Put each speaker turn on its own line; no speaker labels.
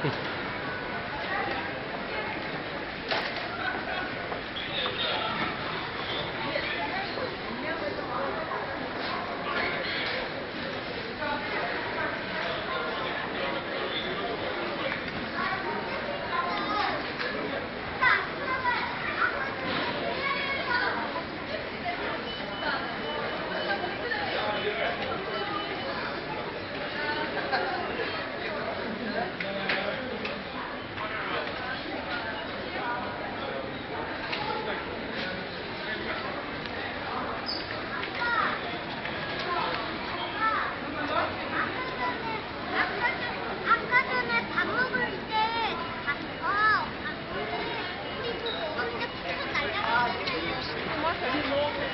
Peace. Lord.